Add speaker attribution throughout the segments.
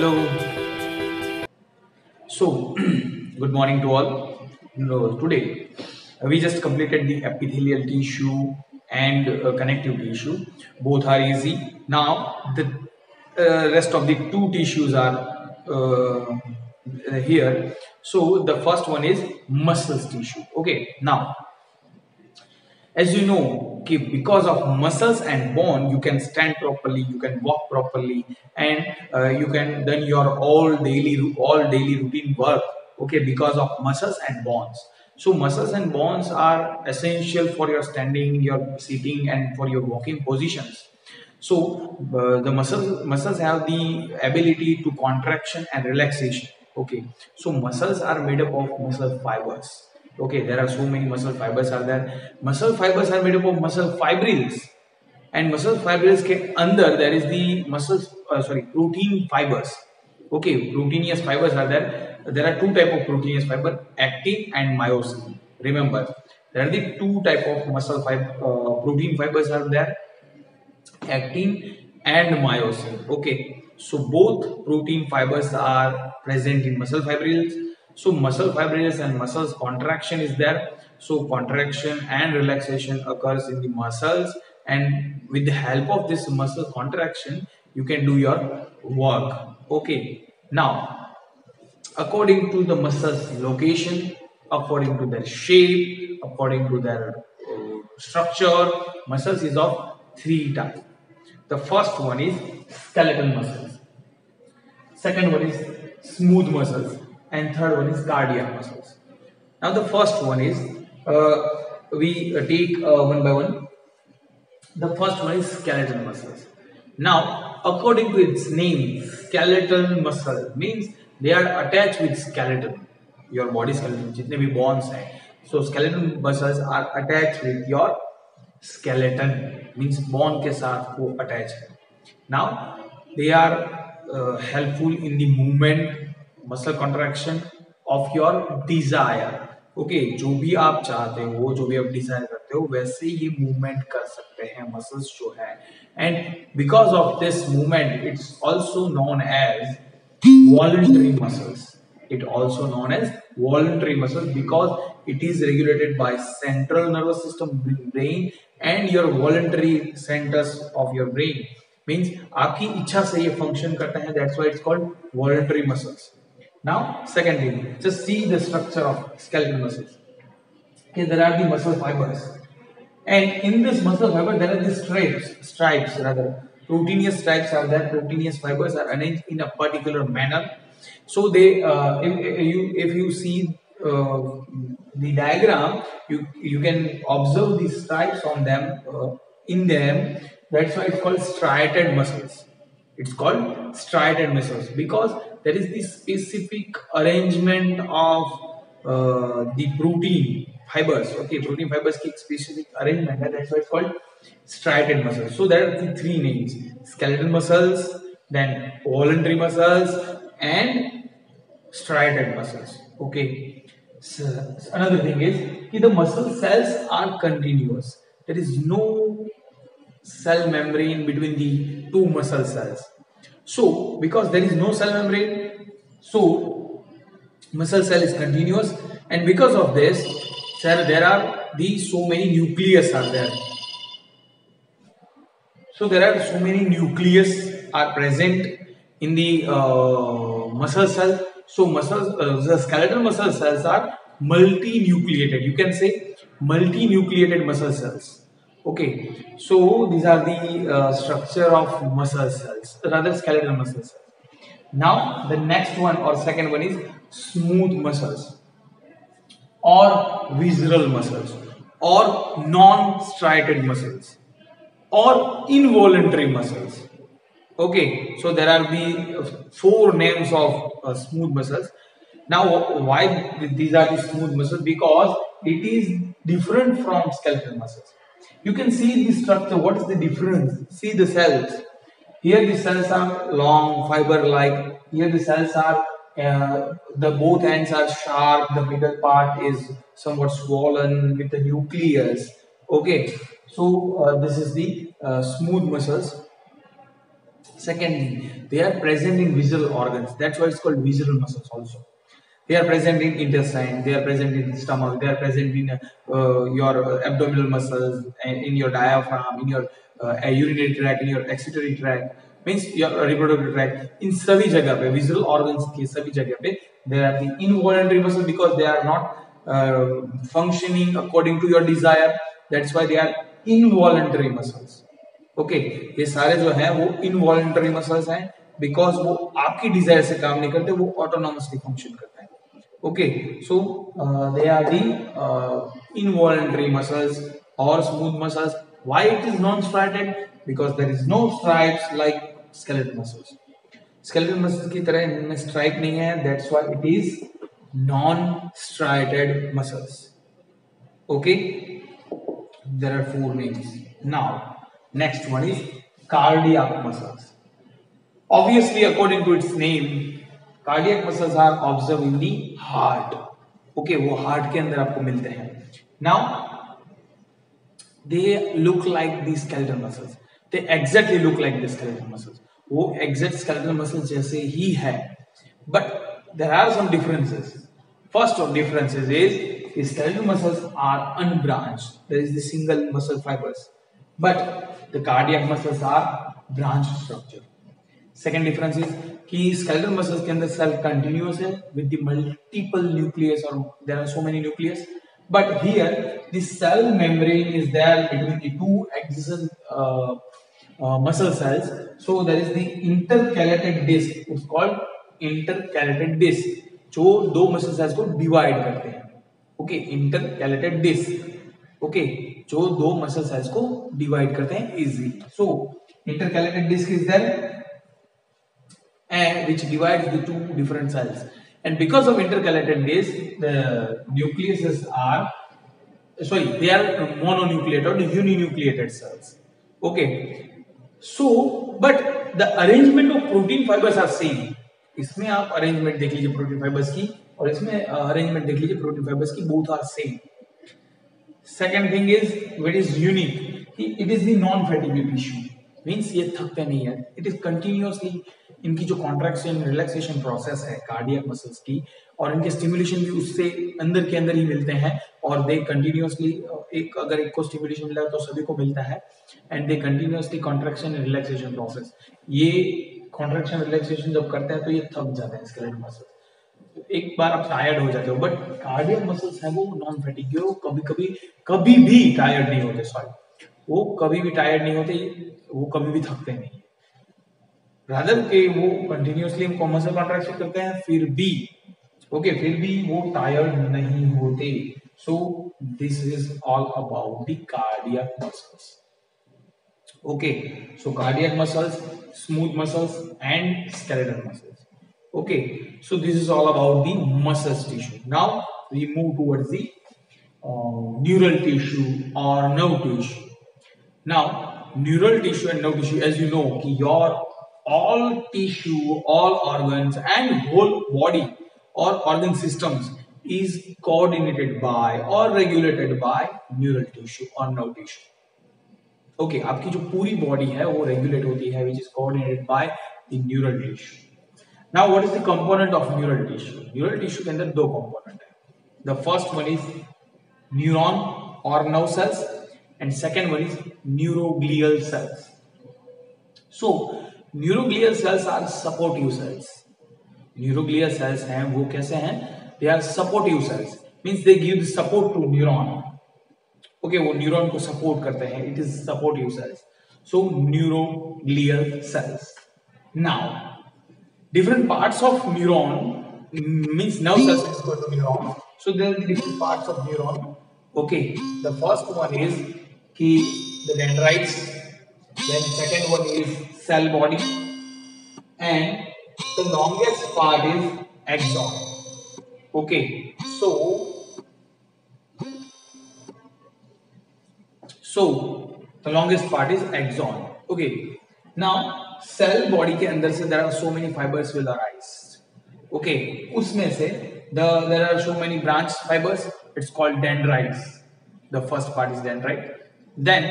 Speaker 1: Hello. So, good morning to all. Today we just completed the epithelial tissue and uh, connective tissue. Both are easy. Now the uh, rest of the two tissues are uh, here. So the first one is muscles tissue. Okay. Now, as you know, because of muscles and bone, you can stand properly, you can walk properly, and uh, you can done your all daily all daily routine work. Okay, because of muscles and bones. So muscles and bones are essential for your standing, your sitting, and for your walking positions. So uh, the muscles muscles have the ability to contraction and relaxation. Okay, so muscles are made up of muscle fibers okay there are so many muscle fibers are there. Muscle fibers are made up of muscle fibrils. And muscle fibrils ke under there is the muscle uh, sorry protein fibers. Okay proteinous fibers are there. There are two type of proteinous fiber actin and myosin. Remember there are the two type of muscle fiber uh, protein fibers are there actin and myosin. Okay so both protein fibers are present in muscle fibrils so muscle fibrils and muscles contraction is there. So contraction and relaxation occurs in the muscles and with the help of this muscle contraction, you can do your work. Okay. Now, according to the muscles location, according to their shape, according to their uh, structure, muscles is of three types. The first one is skeletal muscles. Second one is smooth muscles and third one is cardiac muscles. Now the first one is uh, we uh, take uh, one by one. The first one is skeletal muscles. Now according to its name, skeletal muscle means they are attached with skeleton. Your body skeleton, जितने भी bones हैं. So skeletal muscles are attached with your skeleton means bone के साथ वो attached है. Now they are uh, helpful in the movement muscle contraction of your desire okay जो भी आप चाहते हो, जो भी आप डिज़ायर करते हो, वैसे ये मूवमेंट कर सकते हैं मसल्स जो है। And because of this movement it's also known as voluntary muscles it also known as voluntary muscle because it is regulated by central nervous system brain and your voluntary centres of your brain means आपकी इच्छा से ये function करते हैं that's why it's called voluntary muscles Now, secondly, just see the structure of skeletal muscles. Okay, there are the muscle fibers, and in this muscle fiber there are the stripes, stripes rather. Proteinous stripes are there. Proteinous fibers are arranged in a particular manner. So they, uh, if, if you if you see uh, the diagram, you you can observe the stripes on them uh, in them. That's why it's called striated muscles. It's called striated muscles because there is the specific arrangement of uh, the protein fibers. Okay, protein fibers की specific arrangement That's why it's called striated muscles. So there are the three names: skeletal muscles, then voluntary muscles, and striated muscles. Okay. So, another thing is the muscle cells are continuous. There is no cell membrane between the two muscle cells. So, because there is no cell membrane, so muscle cell is continuous and because of this, sir, there are these so many nucleus are there. So there are so many nucleus are present in the uh, muscle cell. So muscle, uh, the skeletal muscle cells are multi-nucleated. You can say multi-nucleated muscle cells. Okay, so these are the uh, structure of muscle cells, rather skeletal muscle cells. Now the next one or second one is smooth muscles or visceral muscles or non-striated muscles or involuntary muscles. Okay, so there are the four names of uh, smooth muscles. Now, why these are the smooth muscles? Because it is different from skeletal muscles. You can see the structure. What is the difference? See the cells. Here the cells are long, fiber-like. Here the cells are, uh, the both ends are sharp. The middle part is somewhat swollen with the nucleus. Okay. So uh, this is the uh, smooth muscles. Secondly, they are present in visual organs. That's why it's called visual muscles also. They are present in intestine, they are present in stomach, they are present in uh, your abdominal muscles, in your diaphragm, in your uh, urinary tract, in your excretory tract, means your reproductive tract. In सभी जगह पे visual organs के सभी जगह पे there are the involuntary muscles because they are not uh, functioning according to your desire. That's why they are involuntary muscles. Okay okay, ये सारे जो है वो इनवॉलेंटरी मसल्स हैं बिकॉज़ वो आपकी डिज़ायर से काम नहीं करते वो ऑटोनॉमसली फ़ंक्शन करते हैं Okay so they are the involuntary muscles और smooth muscles why it is non striated because there is no stripes like skeletal muscles skeletal muscles की तरह इनमें स्ट्राइप नहीं है that's why it is non striated muscles okay there are four names now Next one is cardiac muscles. Obviously, according to its name, cardiac muscles are observe in the heart okay वो heart के अंदर आपको मिलते हैं। Now they look like the skeleton muscles they exactly look like the skeleton muscles वो exact skeleton muscles जैसे ही है। But there are some differences first of differences is The skeletal muscles are unbranched. There is the single muscle fibers, but the cardiac muscles are branched structure. Second difference is कि skeletal muscles के अंदर cell continuous है with the multiple nucleus और there are so many nucleus but here the cell membrane is there between the two existing muscle cells so there is the intercalated disc it's called intercalated disc जो दो muscle cells को divide करते हैं. Okay intercalated disc okay जो दो muscle cells को divide करते हैं easily so intercalated disc is there and which divides the two different cells and because of intercalated disc the nucleuses are sorry they are mononucleated or uninucleated cells okay so but the arrangement of protein fibers are same इसमें आप arrangement देख लीजिए protein fibres की और इसमें arrangement देख लीजिए protein fibres की both are same second thing is what is unique it is the non fatigue tissue means ये थकते नहीं है। इट इज़ कंटिन्यूसली इनकी जो कॉन्ट्रैक्शन रिलैक्सेशन प्रोसेस है कार्डियक मसल्स की, और इनके स्टिमुलेशन भी उससे अंदर के अंदर ही मिलते हैं, और दे कंटिन्यूसली एक अगर एक को स्टिमुलेशन मिला तो सभी को मिलता है and they continuously contraction relaxation process ये कॉन्ट्रैक्शन रिलैक्सेशन जब करते हैं तो ये थक जाते हैं स्केलेटल मसल्स एक बार आप टायर्ड हो जाते हो बट कार्डियक मसल्स है वो नॉन फैटिक कभी कभी कभी भी टायर्ड नहीं होते सॉरी वो कभी भी टायर्ड नहीं होते वो कभी भी थकते नहीं। रादर के वो कंटिन्यूसली मसल कॉन्ट्रैक्शन करते हैं फिर भी ओके okay, फिर भी वो टायर्ड नहीं होते। So this is all about the cardiac muscles okay so cardiac muscles smooth muscles and skeletal muscles okay so this is all about the muscles tissue. Now we move towards the neural tissue or nerve tissue. Now neural tissue and nerve tissue as you know your all tissue all organs and whole body or organ systems is coordinated by or regulated by neural tissue or nerve tissue okay okay, आपकी जो पूरी body है वो regulate होती है which is coordinated by the neural tissue now what is the component of neural tissue neural tissue के अंदर दो component है the first one is neuron or nerve cells and second one is neuroglial cells so neuroglial cells are supportive cells neuroglial cells हैं वो कैसे हैं they are supportive cells means they give the support to neuron okay वो neuron को support करते हैं it is supportive cells so neuroglial cells now different parts of neuron means nerve cells is equal to neuron. So there are different parts of neuron. Okay, the first one is key the dendrites. Then second one is cell body, and the longest part is axon. Okay, so so the longest part is axon. Okay, now cell body के अंदर से there are so many fibres will arise okay उसमें से there are so many branch fibres it's called dendrites the first part is dendrite then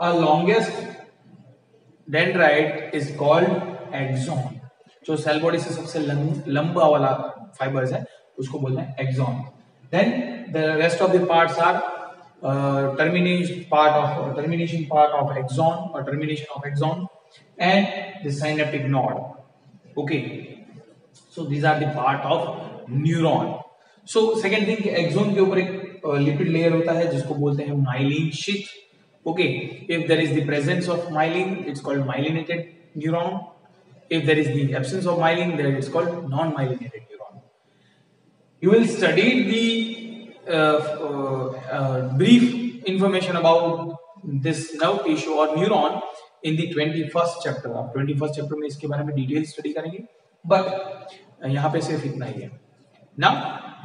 Speaker 1: a longest dendrite is called axon जो cell body से सबसे लंबा वाला fibres है उसको बोलते हैं axon then the rest of the parts are termination part of uh, termination part of axon or termination of axon and the synaptic node okay so these are the part of neuron so second thing axon के ऊपर एक lipid layer होता है जिसको बोलते हैं myelin sheath okay if there is the presence of myelin it's called myelinated neuron if there is the absence of myelin then it's called non myelinated neuron you will study the uh, uh, uh, brief information about this nerve tissue or neuron in the 21st chapter आप 21st chapter में इसके बारे में detail study करेंगे but यहाँ पे सिर्फ़ इतना ही है ना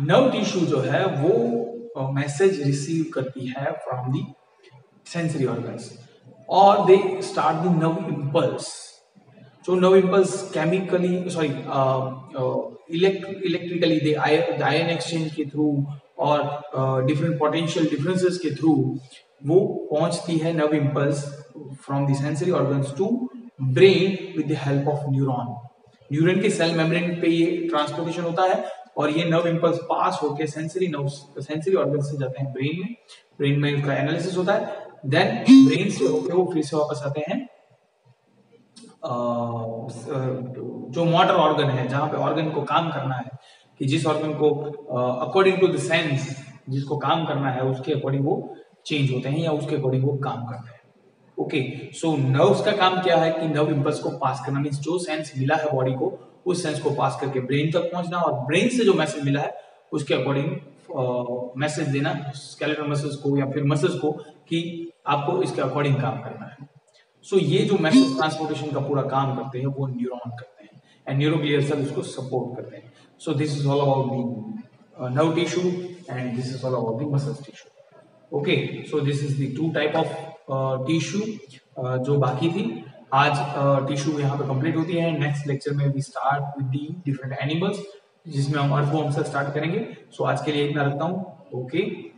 Speaker 1: नर्व टिश्यू जो है वो मैसेज रिसीव करती है from the sensory organs. Or they start the nerve impulse. So uh, uh, elect electrically they the ion exchange के थ्रू और डिफरेंट पोटेंशियल डिफरेंसेस के थ्रू वो पहुँचती है nerve impulse from the sensory organs to brain with the help of neuron neuron के cell membrane पे ये transportation होता है और ये नर्व इम्पल्स पास होकर सेंसरी नर्व सेंसरी ऑर्गन से जाते हैं ब्रेन में। ब्रेन में उसका एनालिसिस होता है। देन ब्रेन से होकर वो फिर से वापस आते हैं। जो मोटर ऑर्गन है, जहाँ पे ऑर्गन को काम करना है, कि जिस ऑर्गन को अकॉर्डिंग टू द सेंस जिसको काम करना है, उसके अकॉर्डिंग वो चेंज होते हैं या उसके अकॉर्डिंग वो काम करते हैं। ओके सो नर्व्स का काम क्या है कि नर्व इम्पल्स को पास करना? मीन जो सेंस मिला है बॉडी को, उस सेंस को पास करके ब्रेन तक पहुँचना और ब्रेन से जो मैसेज मिला है, उसके अकॉर्डिंग मैसेज देना स्केलेटल मसल्स को या फिर मसल्स को कि आपको इसके अकॉर्डिंग काम करना है। सो so, ये जो मैसेज ट्रांसपोर्टेशन का पूरा काम करते हैं वो न्यूरॉन करते हैं एंड न्यूरोग्लियर सेल उसको सपोर्ट करते हैं। All about the uh, nerve tissue and this is all about the muscle tissue. Okay, so this is the two type of uh, tissue uh, जो बाकी थी। आज टिश्यू uh, यहाँ पे complete होती है। नेक्स्ट लेक्चर में we start with the different animals जिसमें हम अर्थवॉर्म से स्टार्ट करेंगे। सो so, आज के लिए इतना रखता हूँ। Okay okay.